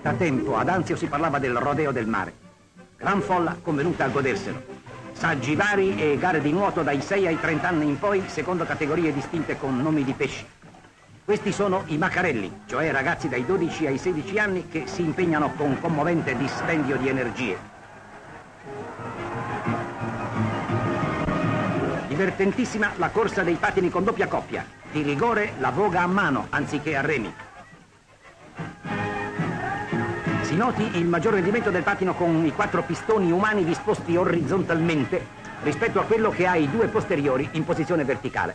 Da tempo ad Anzio si parlava del rodeo del mare. Gran folla convenuta a goderselo. Saggi vari e gare di nuoto dai 6 ai 30 anni in poi, secondo categorie distinte con nomi di pesci. Questi sono i macarelli, cioè ragazzi dai 12 ai 16 anni che si impegnano con commovente dispendio di energie. Divertentissima la corsa dei patini con doppia coppia. Di rigore la voga a mano anziché a remi. Si noti il maggior rendimento del patino con i quattro pistoni umani disposti orizzontalmente rispetto a quello che ha i due posteriori in posizione verticale.